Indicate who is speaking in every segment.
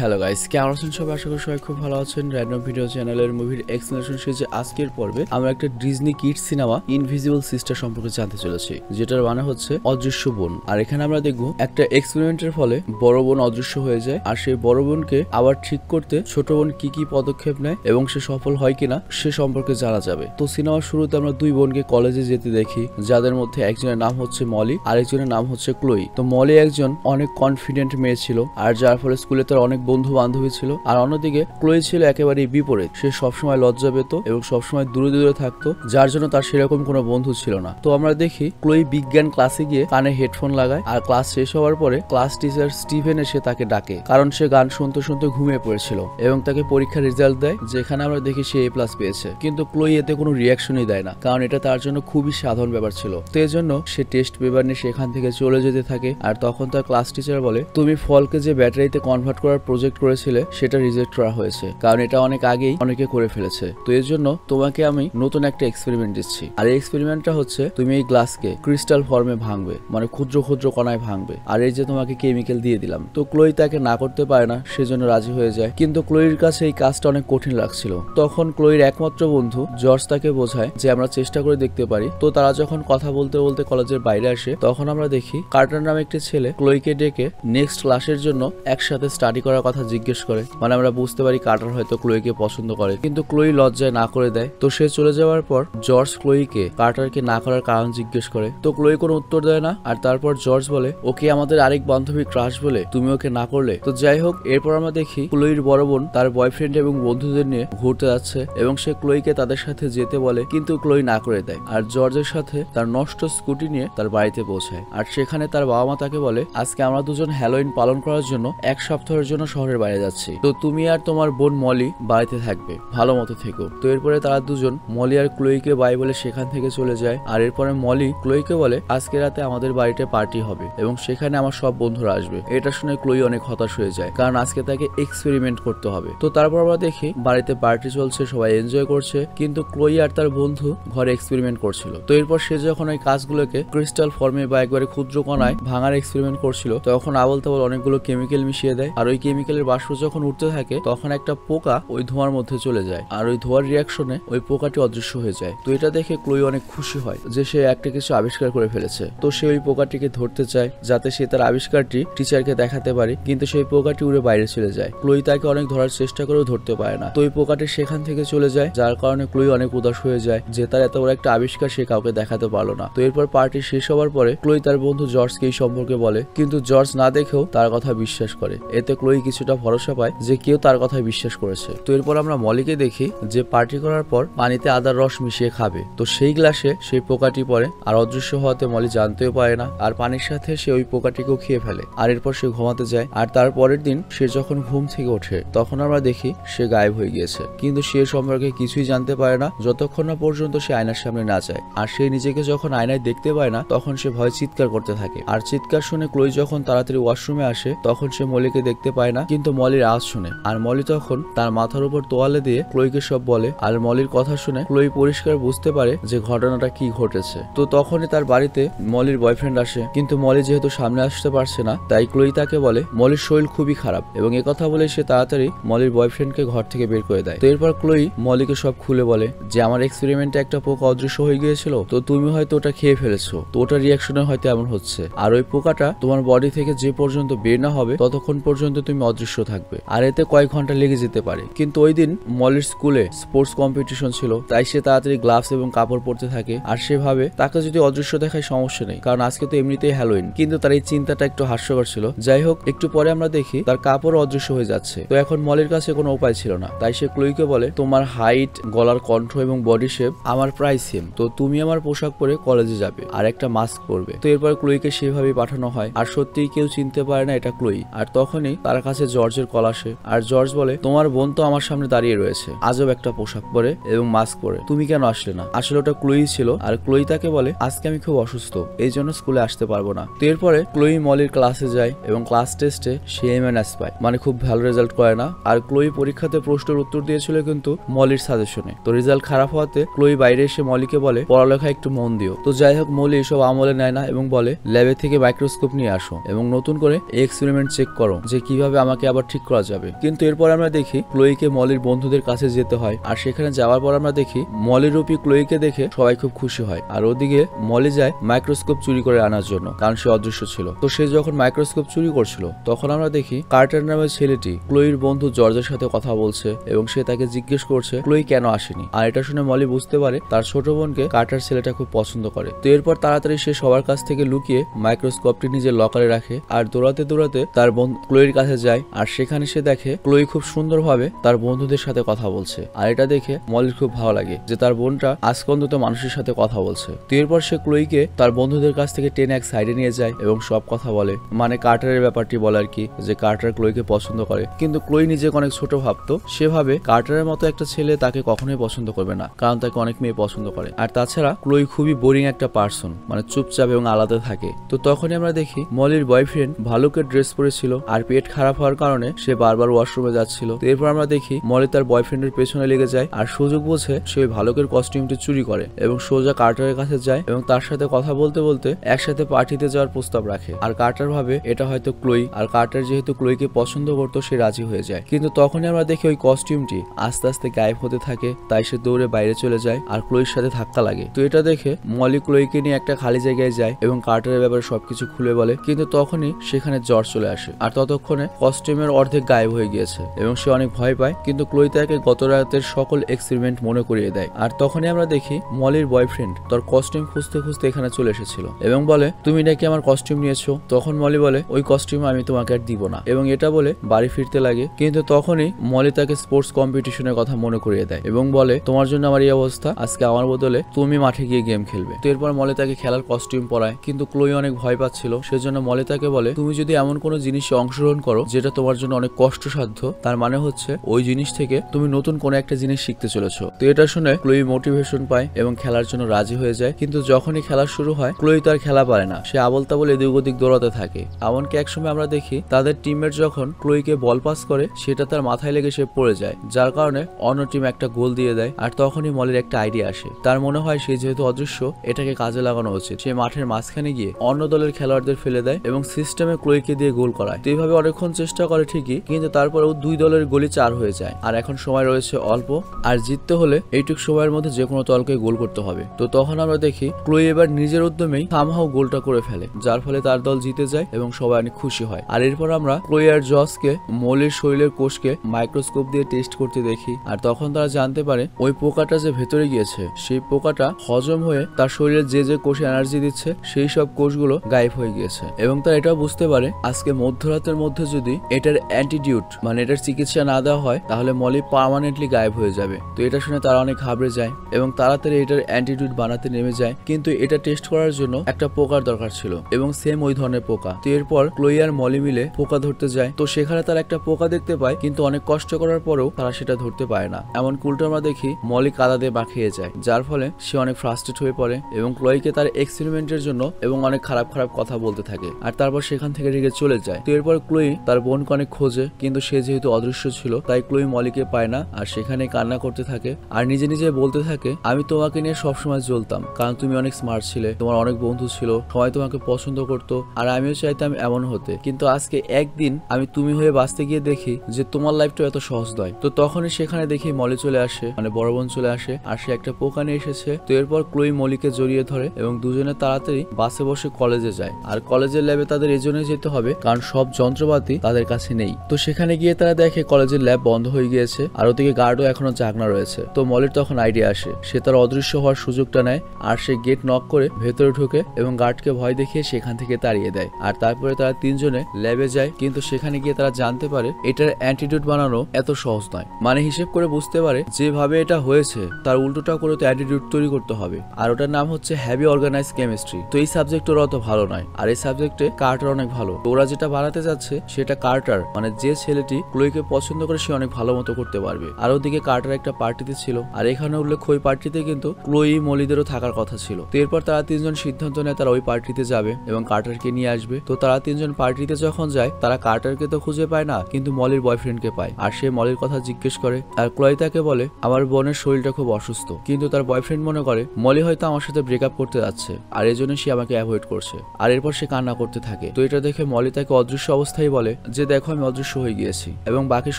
Speaker 1: Hello guys কেমন আছেন সবাই? আশা করি সবাই খুব ভালো আছেন। র্যান্ডম ভিডিও চ্যানেলের মুভির এক্সপ্লেনেশন সিরিজে আজকের পর্বে আমরা একটা ডিজনি কিড সিনেমা ইনভিজিবল সিস্টার সম্পর্কে জানতে চলেছি, যেটার মানে হচ্ছে অদৃশ্য বোন। আর এখানে আমরা দেখব একটা এক্সপেরিমেন্টের ফলে বড় বোন অদৃশ্য হয়ে যায়, আর সেই বড় বোনকে আবার ঠিক করতে ছোট বোন কি কি পদক্ষেপ নেয় এবং সে সফল হয় কিনা সে সম্পর্কে জানা যাবে। তো সিনেমার শুরুতে আমরা দুই বোনকে কলেজে যেতে দেখি, যাদের মধ্যে একজনের নাম হচ্ছে মলি আরেকজনের নাম হচ্ছে ক্লোই তো মলি একজন অনেক কনফিডেন্ট মেয়ে ছিল, আর যার ফলে স্কুলে তার অনেক বন্ধু বান্ধবী ছিল। আর অন্যদিকে ক্লোই ছিল একেবারেই বিপরীত। সে সবসময় লজ্জা পেত এবং সবসময় দূরে দূরে থাকতো, যার জন্য তার সেরকম কোনো বন্ধু ছিল না। তো আমরা দেখি ক্লোই বিজ্ঞান ক্লাসে গিয়ে কানে হেডফোন লাগায় আর ক্লাস শেষ হওয়ার পরে ক্লাস টিচার স্টিভেন এসে তাকে ডাকে, কারণ সে গান শুনতে শুনতে ঘুমিয়ে পড়েছিল এবং তাকে পরীক্ষার রেজাল্ট দেয়, যেখানে আমরা দেখি সে এ প্লাস পেয়েছে। কিন্তু ক্লোই এতে কোনো রিয়াকশনই দেয় না, কারণ এটা তার জন্য খুবই সাধারণ ব্যাপার ছিল। তো জন্য সে টেস্ট পেপার নিয়ে সেখান থেকে চলে যেতে থাকে। আর তখন তার ক্লাস টিচার বলে, তুমি ফলকে যে ব্যাটারিতে কনভার্ট করার প্রজেক্ট করেছিলে, সেটা রিজেক্ট করা হয়েছে। কারণ এটা অনেক আগেই অনেকে করে ফেলেছে। তো এর জন্য তোমাকে আমি নতুন একটা এক্সপেরিমেন্ট দিচ্ছি। আর এই এক্সপেরিমেন্টটা হচ্ছে, তুমি এই গ্লাসকে ক্রিস্টাল ফর্মে ভাঙবে। মানে ক্ষুদ্র ক্ষুদ্র কণায় ভাঙবে। আর এই যে তোমাকে কেমিক্যাল দিয়ে দিলাম। তো ক্লোই তাকে না করতে পারে না, সেজন্য রাজি হয়ে যায়। কিন্তু ক্লোইর কাছে এই কাজটা অনেক কঠিন লাগছিল। তখন ক্লোইর একমাত্র বন্ধু জর্জ তাকে বোঝায় যে, আমরা চেষ্টা করে দেখতে পারি। তো তারা যখন কথা বলতে বলতে কলেজের বাইরে আসে, তখন আমরা দেখি কার্টার নামে একটি ছেলে ক্লোইকে ডেকে নেক্সট ক্লাসের জন্য একসাথে স্টাডি করার কথা জিজ্ঞেস করে। মানে আমরা বুঝতে পারি কার্টার হয়তো ক্লোইকে পছন্দ করে। কিন্তু ক্লোই লজ্জায় না করে দেয়। তো সে চলে যাওয়ার পর জর্জ ক্লোইকে কার্টারকে না করার কারণ জিজ্ঞেস করে। তো ক্লোই কোনো উত্তর দেয় না। আর তারপর জর্জ বলে, ওকে আমাদের আরেক বান্ধবী ক্রাশ বলে তুমি ওকে না করলে। তো যাই হোক, এরপর আমরা দেখি ক্লোইর বড় বোন তার বয়ফ্রেন্ড এবং বন্ধুদের নিয়ে ঘুরতে যাচ্ছে এবং সে ক্লোইকে তাদের সাথে যেতে বলে, কিন্তু ক্লোই না করে দেয়। আর জর্জের সাথে তার নষ্ট স্কুটি নিয়ে তার বাড়িতে পৌঁছায়। আর সেখানে তার বাবা মা তাকে বলে, আজকে আমরা দুজন হ্যালোইন পালন করার জন্য এক সপ্তাহের জন্য শহরের বাইরে যাচ্ছি। তো তুমি আর তোমার বোন মলি বাড়িতে থাকবে। ভালো মতো থেকো। তো এরপরে তারা দুজন মলি আর ক্লোইকে বাই বলে সেখান থেকে চলে যায়। আর এরপরে মলি ক্লোইকে বলে, আজকে রাতে আমাদের বাড়িতে পার্টি হবে এবং সেখানে আমার সব বন্ধুরা আসবে। এটা শুনে ক্লোই অনেক হতাশ হয়ে যায়, কারণ আজকে তাকে এক্সপেরিমেন্ট করতে হবে। তো তারপর আমরা দেখি বাড়িতে পার্টি চলছে, সবাই এনজয় করছে, কিন্তু ক্লোই আর তার বন্ধু ঘরে এক্সপেরিমেন্ট করছিল। তো এরপর সে যখন ওই কাজগুলোকে ক্রিস্টাল ফর্মে বা একবারে ক্ষুদ্র কণায় ভাঙার এক্সপেরিমেন্ট করছিল, তখন আবল তাবল অনেকগুলো কেমিক্যাল মিশিয়ে দেয়। আর ওই কেমিক্যালের বাষ্প যখন উঠতে থাকে, তখন একটা পোকা ওই ধোঁয়ার মধ্যে চলে যায়। আর ওই ধোঁয়ার রিয়াকশনে ওই পোকাটি অদৃশ্য হয়ে যায়। তো এটা দেখে ক্লোই অনেক খুশি হয় যে সে একটা কিছু আবিষ্কার করে ফেলেছে। তো সে ওই পোকাটিকে ধরতে চায়, যাতে সে তার আবিষ্কারটি টিচারকে দেখাতে পারে, কিন্তু সেই পোকাটি উড়ে বাইরে চলে যায়। ক্লোই তাকে অনেক ধরার চেষ্টা করেও ধরতে পারে না। তো ওই পোকাটি সেখান থেকে চলে যায়, যার কারণে ক্লোই অনেক উদাস হয়ে যায় যে তার এত বড় একটা আবিষ্কার সে কাউকে দেখাতে পারল না। তো এরপর পার্টি শেষ হওয়ার পরে ক্লোই তার বন্ধু জর্জকে এই সম্পর্কে বলে, কিন্তু জর্জ না দেখেও তার কথা বিশ্বাস করে। এতে ক্লোই কিছুটা ভরসা পায় যে কেউ তার কথায় বিশ্বাস করেছে। তো এরপর আমরা মলিকে দেখি যে পার্টি করার পর পানিতে আদার রস মিশিয়ে খাবে। তো সেই গ্লাসে সেই পোকাটি পড়ে আর অদৃশ্য হওয়াতে মলি জানতেও পারে না আর পানির সাথে সে ওই পোকাটিকেও খেয়ে ফেলে। আর এরপর সে ঘুমাতে যায় আর তার পরের দিন সে যখন ঘুম থেকে ওঠে তখন আমরা দেখি সে গায়েব হয়ে গিয়েছে। কিন্তু সে সম্পর্কে কিছুই জানতে পারে না, যতক্ষণ না পর্যন্ত সে আয়নার সামনে না যায়। আর সে নিজেকে যখন আয়নায় দেখতে পায় না তখন সে ভয় চিৎকার করতে থাকে। আর চিৎকার শুনে ক্লোই যখন তাড়াতাড়ি ওয়াশরুমে আসে তখন সে মলিকে দেখতে পায় না কিন্তু মলির আওয়াজ শুনে। আর মলি তখন তার মাথার উপর তোয়ালে দিয়ে ক্লোইকে সব বলে, আর মলির কথা শুনে ক্লোই পরিষ্কার বুঝতে পারে যে ঘটনাটা কি ঘটেছে। তো তখনই তার বাড়িতে মলির বয়ফ্রেন্ড আসে, কিন্তু মলি যেহেতু সামনে আসতে পারছে না, তাই ক্লোই তাকে বলে, মলির শরীর খুবই খারাপ। এবং কথা বলে সে তাড়াতাড়ি মলির বয়ফ্রেন্ডকে ঘর থেকে বের করে দেয়। তো এরপর ক্লোই মলিকে সব খুলে বলে যে, আমার এক্সপেরিমেন্টে একটা পোকা অদৃশ্য হয়ে গিয়েছিল, তো তুমি হয়তো ওটা খেয়ে ফেলেছো। তো ওটা রিয়াকশনে হয়তো এমন হচ্ছে। আর ওই পোকাটা তোমার বডি থেকে যে পর্যন্ত বের না হবে, ততক্ষণ পর্যন্ত তুমি অদৃশ্য থাকবে। আর এতে কয়েক ঘণ্টা লেগে যেতে পারে। কিন্তু ওই দিন মলির স্কুলে স্পোর্টস কম্পিটিশন ছিল, তাই সে তাড়াতাড়ি গ্লাভস এবং কাপড় পরতে থাকে। আর সেভাবে তাকে যদি অদৃশ্য দেখায় সমস্যা নেই, কারণ আজকে তো এমনিতেই হ্যালোইন কিন্তু তার এই চিন্তাটা একটু হাস্যকর ছিল। যাই হোক, একটু পরে আমরা দেখি, তার কাপড় অদৃশ্য হয়ে যাচ্ছে। তো এখন মলের কাছে কোনো উপায় ছিল না। তাই সে ক্লুইকে বলে, তোমার হাইট গলার কণ্ঠ এবং বডি শেপ আমার প্রায় সেম তো তুমি আমার পোশাক পরে কলেজে যাবে আর একটা মাস্ক পরবে। তো এরপর ক্লুইকে সেভাবে পাঠানো হয়। আর সত্যিই কেউ চিনতে পারে না এটা ক্লুই। আর তখনই তার কাছে জর্জের কল আসে আর জর্জ বলে, তোমার বোন তো আমার সামনে দাঁড়িয়ে রয়েছে। আজব একটা পোশাক পরে এবং মাস্ক পরে। তুমি কেন আসলে না? আসলে ওটা ক্লোই ছিল, আর ক্লোই তাকে বলে, আজকে আমি খুব অসুস্থ, এই জন্য স্কুলে আসতে পারব না। তো এরপরে ক্লুই মলির ক্লাসে যায় এবং ক্লাস টেস্টে সে এমএনএস পায়। মানে খুব ভালো রেজাল্ট করে না। আর ক্লোই পরীক্ষাতে প্রশ্নের উত্তর দিয়েছিল কিন্তু মলির সাজেশনে তো রেজাল্ট খারাপ হওয়াতে ক্লোই বাইরে এসে মলিকে বলে, পড়ালেখা একটু মন দিও। তো যাই হোক মলি এসব আমলে নেয় না এবং বলে, ল্যাবে থেকে মাইক্রোস্কোপ নিয়ে আসো এবং নতুন করে এক্সপেরিমেন্ট চেক করো যে কীভাবে আমাকে আবার ঠিক করা যাবে। কিন্তু এরপর আমরা দেখি ক্লোইকে মলির বন্ধুদের কাছে যেতে হয়। আর সেখানে যাওয়ার পর আমরা দেখি মলি রূপী ক্লোইকে দেখে সবাই খুব খুশি হয়। আর ওদিকে মলি যায় মাইক্রোস্কোপ চুরি করে আনার জন্য, কারণ সে অদৃশ্য ছিল। তো সে যখন মাইক্রোস্কোপ চুরি করছিল, তখন আমরা দেখি কার্টার নামের ছেলেটি ক্লোইর বন্ধু জর্জের সাথে কথা বলছে এবং সে তাকে জিজ্ঞেস করছে, ক্লোই কেন আসেনি? আর এটা শুনে মলি বুঝতে পারে তার ছোট বোনকে কার্টার ছেলেটা খুব পছন্দ করে। তো এরপর তাড়াতাড়ি সে সবার কাছ থেকে লুকিয়ে মাইক্রোস্কোপটি নিজের লকারে রাখে। আর দৌড়াতে দৌড়াতে তার বোন ক্লোইর কাছে যায় আর সেখানে সে দেখে ক্লোই খুব সুন্দরভাবে তার বন্ধুদের সাথে কথা বলছে। আর এটা দেখে মলির খুব ভালো লাগে যে তার বোনটা আজকে অন্তত মানুষের সাথে কথা বলছে। এরপর সে ক্লোইকে তার বন্ধুদের কাছ থেকে টেনে এক সাইডে নিয়ে যায় এবং সব কথা বলে। মানে কার্টারের ব্যাপারটি বলে আর কি যে কার্টার ক্লোইকে পছন্দ করে। কিন্তু ক্লোই নিজেকে অনেক ছোট ভাবতো। সেভাবে কার্টারের মতো একটা ছেলে তাকে কখনোই পছন্দ করবে না, কারণ তাকে অনেক মেয়ে পছন্দ করে। আর তাছাড়া ক্লোই খুবই বোরিং একটা পার্সন মানে চুপচাপ এবং আলাদা থাকে। তো তখনই আমরা দেখি মলির বয়ফ্রেন্ড ভালুকের ড্রেস পরেছিল, আর পেট খারাপ হওয়ার কারণে সে বারবার ওয়াশরুমে যাচ্ছিল। এরপর আমরা দেখি মলি তার বয়ফ্রেন্ডের পেছনে লেগে যায় আর সুযোগ বোঝে সে ভালুকের কস্টিউমটি চুরি করে এবং সোজা কার্টারের কাছে যায় এবং তার সাথে কথা বলতে বলতে একসাথে পার্টিতে যাওয়ার প্রস্তাব রাখে। আর কার্টার ভাবে এটা হয়তো ক্লোই, আর কার্টার যেহেতু ক্লোইকে পছন্দ করতো, সে রাজি হয়ে যায়। কিন্তু তখনই আমরা দেখি ওই কস্টিউমটি আস্তে আস্তে গায়েব হতে থাকে, তাই সে দৌড়ে বাইরে চলে যায় আর ক্লোইর সাথে ধাক্কা লাগে। তো এটা দেখে মলি ক্লোইকে নিয়ে একটা খালি জায়গায় যায় এবং কার্টারের ব্যাপারে সবকিছু খুলে বলে। কিন্তু তখনই সেখানে জ্বর চলে আসে। আর ততক্ষণে কস্টিউমের অর্ধেক গায়েব হয়ে গিয়েছে এবং সে অনেক ভয় পায়, কিন্তু ক্লোই তাকে গত রাতের সকল এক্সপেরিমেন্ট মনে করিয়ে দেয়। আর তখনই আমরা দেখি মলির বয়ফ্রেন্ড তার কস্টিউম খুঁজতে খুঁজতে এখানে চলে এসেছিল এবং বলে, তুমি নাকি আমার কস্টিউম নিয়েছো? তখন মলি বলে, ওই কস্টিউম আমি তোমাকে আর দিব না। এবং এটা বলে বাড়ি ফিরতে লাগে, কিন্তু তখনই মলি তাকে স্পোর্টস কম্পিটিশনের কথা মনে করিয়ে দেয় এবং বলে, তোমার জন্য আমার এই অবস্থা, আজকে আমার বদলে তুমি মাঠে গিয়ে গেম খেলবে। তো এরপর মলে তাকে খেলার কস্টিউম পরায়, কিন্তু ক্লোই অনেক ভয় পাচ্ছিল। সেজন্য মলে তাকে বলে, তুমি যদি এমন কোনো জিনিসে অংশগ্রহণ করো যেটা তোমার জন্য অনেক কষ্টসাধ্য, তার মানে হচ্ছে ওই জিনিস থেকে তুমি নতুন কোনো একটা জিনিস শিখতে চলেছো। তো এটা শুনে ক্লোই মোটিভেশন পায় এবং খেলার জন্য রাজি হয়ে যায়। কিন্তু যখনই খেলা শুরু হয়, ক্লোই তার খেলা পারে না। সে আবল তাবল এদিক ওদিক দৌড়াতে থাকে। এমনকি একসময় আমরা দেখি, তাদের টিমমেট যখন ক্লোইকে বল পাস করে, সেটা তার মাথায় লেগে সে পড়ে যায়। যার কারণে অন্য টিম একটা গোল দিয়ে দেয় আর তখনই মলের একটা আইডিয়া আসে। তার মনে হয় সে যেহেতু অদৃশ্য, এটাকে কাজে লাগানো উচিত। সে মাঠের মাঝখানে গিয়ে অন্য দলের খেলোয়াড়দের ফেলে দেয় এবং সিস্টেমে ক্লোইকে দিয়ে গোল করায়। তো এইভাবে অনেকক্ষণ চেষ্টা করে ঠিকই, কিন্তু তারপরেও দুই দলের গলি চার হয়ে যায়। আর এখন সময় রয়েছে অল্প, আর জিততে হলে এইটুক সময়ের মধ্যে যে কোনো দলকে গোল করতে হবে। তো তখন আমরা দেখি ক্লোই এবার নিজের উদ্যমেই সামহাও গোলটা করে ফেলে, যার ফলে তার দল জিতে যায় এবং সবাই অনেক খুশি হয়। আর এরপর আমরা ক্লোই আর জসকে মৌলের শরীরের কোষকে মাইক্রোস্কোপ দিয়ে টেস্ট করতে দেখি, আর তখন তারা জানতে পারে, ওই পোকাটা যে ভেতরে গিয়েছে, সেই পোকাটা হজম হয়ে তার শরীরে যে যে কোষে এনার্জি দিচ্ছে, সেই সব কোষগুলো গায়েব হয়ে গিয়েছে। এবং তারা এটাও বুঝতে পারে, আজকে মধ্যরাতের মধ্যে যদি এটার অ্যান্টিডিউট মানে এটার চিকিৎসা না দেওয়া হয়, তাহলে মলি পার্মানেন্টলি গায়েব হয়ে যাবে। তো এটা শুনে তারা অনেক ঘাবড়ে যায় এবং তাড়াতাড়ি এটার অ্যান্টিডিউট বানাতে নেমে যায়। কিন্তু এটা টেস্ট করার জন্য একটা পোকার দরকার ছিল এবং সেম ওই ধরনের পোকা। তো এরপর ক্লোই আর মলি মিলে পোকা ধরতে যায়। তো সেখানে তারা একটা পোকা দেখতে পায়, কিন্তু অনেক কষ্ট করার পরেও তারা সেটা ধরতে পারে না। এমন উল্টো আমরা দেখি, মলি কাদা দিয়ে মাখিয়ে যায়, যার ফলে সে অনেক ফ্রাস্ট্রেট হয়ে পড়ে এবং ক্লোইকে তার এক্সপেরিমেন্টের জন্য এবং অনেক খারাপ খারাপ কথা বলতে থাকে। আর তারপর সেখান থেকে রেগে চলে যায়। তো এরপর ক্লোই তার বোনকে অনেক খোঁজে, কিন্তু সে যেহেতু অদৃশ্য ছিল, তাই ক্লোই মলিকে পায় না, আর সেখানে কান্না করতে থাকে, আর নিজে নিজে বলতে থাকে, আমি তোমাকে নিয়ে সবসময় জ্বলতাম, কারণ তুমি অনেক স্মার্ট ছিলে, তোমার অনেক বন্ধু ছিল, সবাই তোমাকে পছন্দ করতো, আর আমিও চাইতাম এমন হতে। কিন্তু আজকে একদিন আমি তুমি হয়ে বাঁচতে গিয়ে দেখি যে তোমার লাইফটা এত সহজ নয় তো তখনই সেখানে দেখি মলে চলে আসে মানে বড় বোন চলে আসে, আর সে একটা পোকা নিয়ে এসেছে। তো এরপর ক্লোই মলিকে জড়িয়ে ধরে এবং দুজনে তাড়াতাড়ি বাসে বসে কলেজে যায়। আর কলেজের ল্যাবে তাদের এই জন্যই যেতে হবে, কারণ সব যন্ত্রপাতি তাদের কাছে নেই। তো সেখানে গিয়ে তারা দেখে কলেজের ল্যাব বন্ধ হয়ে গিয়েছে আর ওদিকে গার্ডও এখনও জাগনা রয়েছে। তো মলের তখন আইডিয়া আসে। সে তার অদৃশ্য হওয়ার সুযোগটা নেয় আর সে গেট নক করে ভেতরে ঢুকে এবং গার্ডকে ভয় দেখিয়ে সেখান থেকে তাড়িয়ে দেয়। আর তারপরে তারা তিনজনে ল্যাবে যায়। কিন্তু সেখানে গিয়ে তারা জানতে পারে এটার অ্যান্টিটিউড বানানো এত সহজ নয়। মানে হিসেব করে বুঝতে পারে যেভাবে এটা হয়েছে, তার উল্টোটা করে তো অ্যান্টিটিউড তৈরি করতে হবে। আর ওটার নাম হচ্ছে হ্যাভি অর্গানাইজ কেমিস্ট্রি তো এই সাবজেক্ট ওরা অত ভালো নয়। আর এই সাবজেক্টে কার্টার অনেক ভালো। ওরা যেটা বানাতে যাচ্ছে, সেটা কার্টার মানে যে ছেলেটি ক্লোইকে পছন্দ করে সে অনেক ভালো মতো করতে পারবে। আর ওদিকে কার্টার একটা পার্টিতে ছিল। আর এখানে উল্লেখ ওই পার্টিতে কিন্তু ক্লোই, মলিদেরও থাকার কথা ছিল। এরপর তারা তিনজন সিদ্ধান্ত নেয় তারা ওই পার্টিতে যাবে এবং কার্টারকে নিয়ে আসবে। তো তারা তিনজন পার্টিতে যখন যায়, তারা কার্টারকে তো খুঁজে পায় না, কিন্তু মলির বয়ফ্রেন্ডকে পায়। আর সে মলির কথা জিজ্ঞেস করে। আর ক্লয় তাকে বলে, আমার বোনের শরীরটা খুব অসুস্থ। কিন্তু তার বয়ফ্রেন্ড মনে করে, মলি হয়তো আমার সাথে ব্রেকআপ করতে যাচ্ছে। আর এই জন্য সে আমাকে অ্যাভয়েড করছে। আর এরপর সে কান্না করতে থাকে। তো এটা দেখে মলি তাকে অদৃশ্য অবস্থায় বলে যে দেখো আমি অদৃশ্য হয়ে গিয়েছি এবং বাকি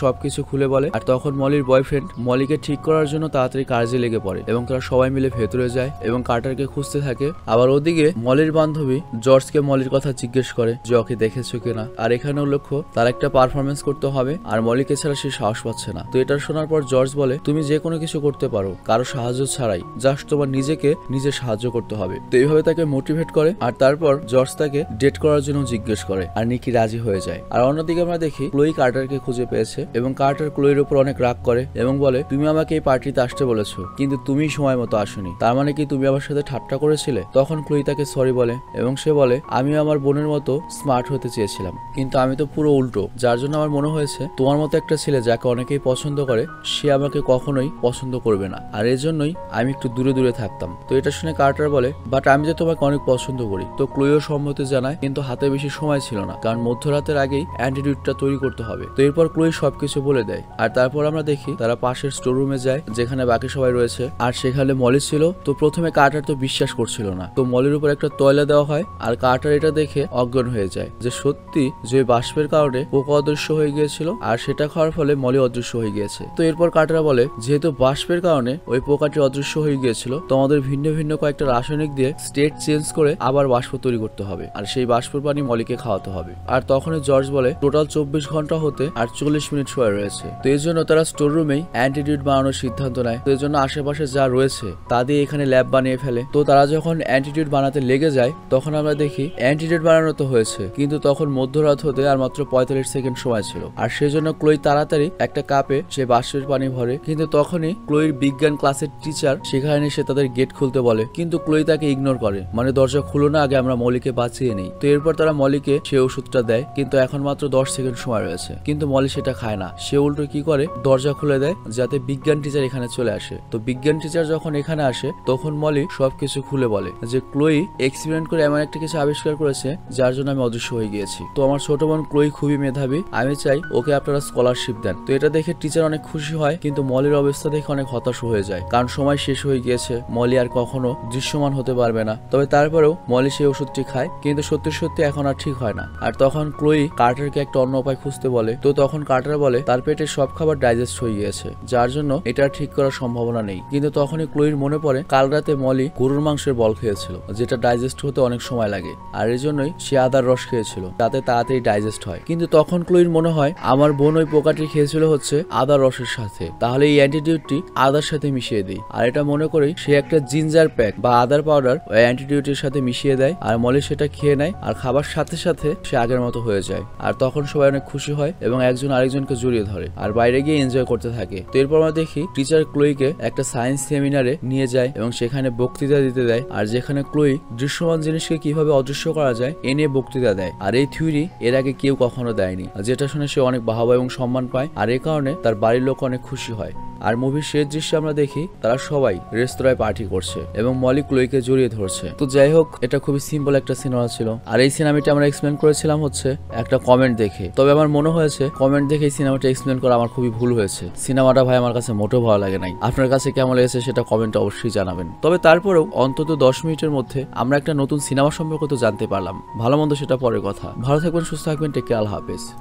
Speaker 1: সবকিছু খুলে বলে, আর তখন মলির বয়ফ্রেন্ড মলিকে ঠিক করার জন্য তাড়াতাড়ি কাজে লেগে পড়ে এবং তারা সবাই মিলে ভেতরে যায় এবং কার্টারকে খুঁজতে থাকে। আবার ওদিকে মলির বান্ধবী জর্জকে মলির কথা জিজ্ঞেস করে, যে ওকে দেখেছ কিনা? আর এখানেও লক্ষ্য, তার একটা পারফরমেন্স করতে হবে আর মলিকে ছাড়া সে সাহস পাচ্ছে না। তো এটা শোনার পর জর্জ বলে, তুমি যে কোনো কিছু করতে পারো, কারও সাহায্য ছাড়াই, জাস্ট তোমার নিজেকে নিজে সাহায্য করতে হবে। তো এইভাবে তাকে মোটিভেট করে, আর তারপর জর্জ তাকে ডেট করার জন্য জিজ্ঞেস করে, আর নিকি রাজি হয়ে যায়? আর অন্যদিকে আমরা দেখি ক্লোই কার্টারকে খুঁজে পেয়েছে এবং কার্টার ক্লোইয়ের উপর অনেক রাগ করে এবং বলে, তুমি আমাকে এই পার্টিতে আসতে বলেছ, কিন্তু তুমি সময় মতো আসনি। তার মানে কি তুমি আমার সাথে ঠাট্টা করেছিলে? তখন ক্লোই তাকে সরি বলে এবং সে বলে, আমি আমার বোনের মতো স্মার্ট হতে চেয়েছিলাম, কিন্তু আমি তো পুরো উল্টো। যার জন্য আমার মনে হয়েছে, তোমার মতো একটা ছেলে যাকে অনেকেই পছন্দ করে, সে আমাকে কখনোই পছন্দ করবে না। আর এর জন্যই আমি একটু দূরে দূরে থাকতাম। তো এটা শুনে কার্টার বলে বাট আমি যে তোমাকে অনেক পছন্দ করি। তো ক্লোইও সম্মতি জানায়, কিন্তু হাতে বেশি সময় ছিল না, কারণ মধ্যরাতের আগেই অ্যান্টিটিউডটা তৈরি করতে হবে। তো এরপর ক্লোই সবকিছু বলে দেয়। আর তারপর আমরা দেখি তারা পাশের স্টোর রুমে যায়, যেখানে বাকি সবাই রয়েছে। আর সেখানে মলি ছিল। তো প্রথমে কার্টার তো বিশ্বাস করছিল না। তো মলির উপর একটা তয়লা দেওয়া হয়। আর কার্টার এটা দেখে অজ্ঞান হয়ে যায় যে সত্যি যে বাষ্পের কারণে পোকা অদৃশ্য হয়ে গিয়েছিল, আর সেটা খাওয়ার ফলে মলি অদৃশ্য হয়ে গিয়েছে। তো এরপর কার্টার বলে, যেহেতু বাষ্পের কারণে ওই পোকাটি অদৃশ্য হয়ে গিয়েছিল, তো আমাদের ভিন্ন ভিন্ন কয়েকটা রাসায়নিক দিয়ে স্টেট চেঞ্জ করে আবার বাষ্প তৈরি করতে হবে। আর সেই বাষ্পের পানি মলিকে খাওয়াতে হবে। আর তখনই জর্জ বলে টোটাল চব্বিশ ঘণ্টা হতে আর চল্লিশ মিনিট সময় রয়েছে। তো এই জন্য তারা স্টোর রুমেই অ্যান্টিটিউড বানানোর সিদ্ধান্ত নেয়। তো এই জন্য আশেপাশে যা রয়েছে, তা দিয়ে এখানে ল্যাব বানিয়ে ফেলে। তো তারা যখন অ্যান্টিটিউড বানাতে লেগে যায়, তখন আমরা দেখি অ্যান্টিটিউড বানানো তো হয়েছে, কিন্তু তখন মধ্যরাত হতে আর মাত্র পঁয়তাল্লিশ সেকেন্ড সময় ছিল। আর সেজন্য ক্লোই তাড়াতাড়ি একটা কাপে সে বাষ্পের পানি ভরে, কিন্তু তখনই ক্লোইর বিজ্ঞান ক্লাসের টিচার সেখানে এসে তাদের গেট খুলতে বলে, কিন্তু ক্লোই তাকে ইগনোর করে। মানে দরজা খুলো না, আগে আমরা মলিকে বাঁচিয়ে নেই। তো এরপর তারা মলিকে সে ওষুধটা দেয়, কিন্তু এখন মাত্র দশ সেকেন্ড সময় রয়েছে। কিন্তু মলি সেটা খায় না। সে উল্টো কি করে? দরজা খুলে দেয়, যাতে বিজ্ঞান টিচার এখানে চলে আসে। তো বিজ্ঞান টিচার যখন এখানে আসে, তখন মলি সবকিছু খুলে বলে যে, ক্লোই এক্সপেরিমেন্ট করে এমন একটা কিছু আবিষ্কার করেছে, যার জন্য আমি অদৃশ্য হয়ে গিয়েছি। তো আমার ছোট বোন ক্লোই খুবই মেধাবী। আমি চাই ওকে আপনারা স্কলারশিপ দেন। তো এটা দেখে টিচার অনেক খুশি হয়, কিন্তু মলির অবস্থা দেখে অনেক হতাশ হয়ে যায়। কারণ সময় শেষ হয়ে গিয়েছে, মলি আর কখনো দৃশ্যমান হতে পারবে না। তবে তারপরেও মলি সেই ওষুধটি খায়, কিন্তু সত্যি সত্যি এখন আর ঠিক হয় না। আর তখন ক্লোই কার্টারকে একটা অন্য উপায় খুঁজতে বলে। তো তখন কার্টার বলে, তার পেটে সব খাবার ডাইজেস্ট হয়ে গিয়েছে, যার জন্য এটা ঠিক করার সম্ভাবনা নেই। কিন্তু তখনই ক্লোইর মনে পড়ে, কাল রাতে মলি গরুর মাংসের বল খেয়েছিল, যেটা ডাইজেস্ট হতে অনেক সময় লাগে, আর এর জন্যই সে আদার রস খেয়েছিল তাতে তাড়াতাড়ি ডাইজেস্ট হয়। কিন্তু তখন ক্লোইর মনে হয়, আমার বোন ওই পোকাটি খেয়েছিল হচ্ছে আদার রসের সাথে, তাহলে এই অ্যান্টিটিউডটি আদার সাথে মিশিয়ে দিই। আর এটা মনে করেই সে একটা জিঞ্জার প্যাক বা আদার পাউডার ওই অ্যান্টিটিউডের সাথে মিশিয়ে দেয়, আর মলি সেটা খেয়ে নেয়, আর খাবার সাথে সাথে সে আগের মতো হয়ে যায়। আর তখন সবাই অনেক খুশি হয় এবং একজন আরেকজনকে জড়িয়ে ধরে আর বাইরে গিয়ে এনজয় করতে থাকে। তো এরপর আমরা দেখি টিচার ক্লোইকে একটা সায়েন্স সেমিনারে নিয়ে যায় এবং সেখানে বক্তৃতা দিতে দেয় আর যেখানে ক্লোই দৃশ্যমান জিনিসকে কীভাবে অদৃশ্য করা যায় এ নিয়ে বক্তৃতা দেয়। আর এই থিওরি এর আগে কেউ কখনো দেয়নি। যেটা শুনে সে অনেক বাহাবা এবং সম্মান পায়। আর এ কারণে তার বাড়ির লোক অনেক খুশি হয়। আর মুভির শেষ দৃশ্যে আমরা দেখি তারা সবাই রেস্তোরাঁয় পার্টি করছে এবং মলি ক্লোইকে জড়িয়ে ধরছে। তো যাই হোক, এটা খুবই সিম্পল একটা সিনেমা ছিল। আর এই সিনেমাটি আমরা এক্সপ্লেন করেছিলাম হচ্ছে একটা কমেন্ট দেখে। তবে আমার মনে হয়েছে কমেন্ট দেখে এই সিনেমাটা এক্সপ্লেন করা আমার খুবই ভুল হয়েছে। সিনেমাটা ভাই আমার কাছে মোটেও ভালো লাগে নাই। আপনার কাছে কেমন লেগেছে সেটা কমেন্টে অবশ্যই জানাবেন। তবে তারপরেও অন্তত দশ মিনিটের মধ্যে আমরা একটা নতুন সিনেমা সম্পর্কে তো জানতে পারলাম। ভালো মন্দ সেটা পরের কথা। ভালো থাকবেন, সুস্থ থাকবেন টেকে আল হাফেজ।